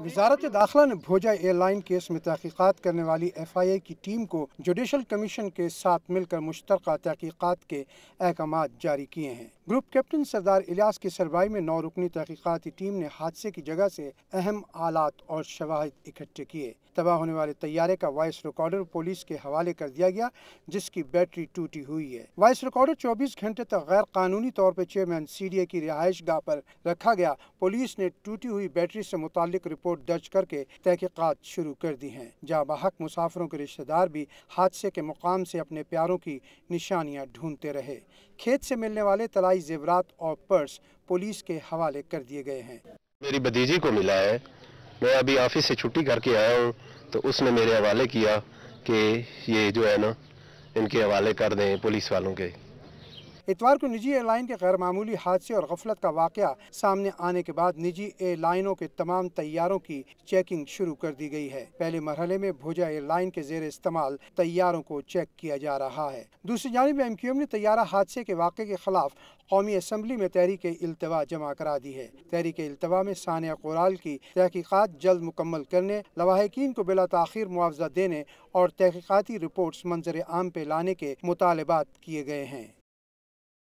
वजारत दाखिला ने भोजा एयरलाइन केस में तहकीकत करने वाली एफ़ आई ए की टीम को जुडिशल कमीशन के साथ मिलकर मुश्तर तहकीकत के अहकाम जारी किए हैं। ग्रुप कैप्टन सरदार इलियास की सरबराही में नौ रुकनी तहकीकती टीम ने हादसे की जगह से अहम आलात और शवाहद इकट्ठे किए। तबाह होने वाले तैयारे का वॉइस रिकॉर्डर पुलिस के हवाले कर दिया गया जिसकी बैटरी टूटी हुई है। वॉइस रिकॉर्डर 24 घंटे तक गैर कानूनी तौर पर चेयरमैन सी डी ए की रिहाइश गाह पर रखा गया। पुलिस ने टूटी हुई बैटरी से मुतालिक रिपोर्ट दर्ज करके तहकीकत शुरू कर दी हैं, जहाँ बहक मुसाफरों के रिश्तेदार भी हादसे के मुकाम से अपने प्यारों की निशानियाँ ढूंढते रहे। खेत से मिलने वाले तलाई जेवरात और पर्स पुलिस के हवाले कर दिए गए हैं। मेरी भतीजी को मिला है। मैं अभी ऑफ़िस से छुट्टी करके आया हूँ तो उसने मेरे हवाले किया कि ये जो है ना, इनके हवाले कर दें पुलिस वालों के। इतवार को निजी एयरलाइन के गैर मामूली हादसे और गफलत का वाक़ सामने आने के बाद निजी एयरलाइनों के तमाम तैयारों की चेकिंग शुरू कर दी गई है। पहले मरहले में भोजा एयरलाइन के जेर इस्तेमाल तैयारों को चेक किया जा रहा है। दूसरी जानब एम क्यू एम ने तैयारा हादसे के वाक़े के खिलाफ कौमी असम्बली में तहरीक अल्तवा जमा करा दी है। तहरीक अल्तवा में सानिया कुराल की तहकीक़ात जल्द मुकम्मल करने, लवाहकिन को बिला तखिर मुआवजा देने और तहकीक़ाती रिपोर्ट्स मंजर आम पे लाने के मुतालबात किए गए हैं।